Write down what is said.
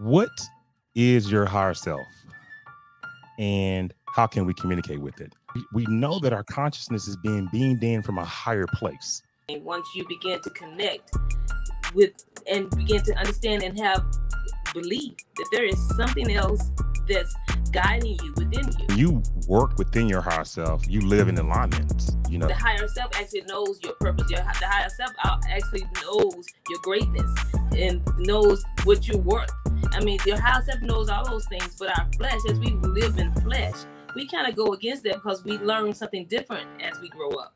what is your higher self and how can we communicate with it? We know that our consciousness is being beamed in from a higher place. And once you begin to connect with and begin to understand and have belief that there is something else that's guiding you within you. You work within your higher self. You live in alignment. You know, the higher self actually knows your purpose. Your the higher self uh, actually knows your greatness and knows what you're worth. I mean, your higher self knows all those things, but our flesh, as we live in flesh, we kind of go against that because we learn something different as we grow up.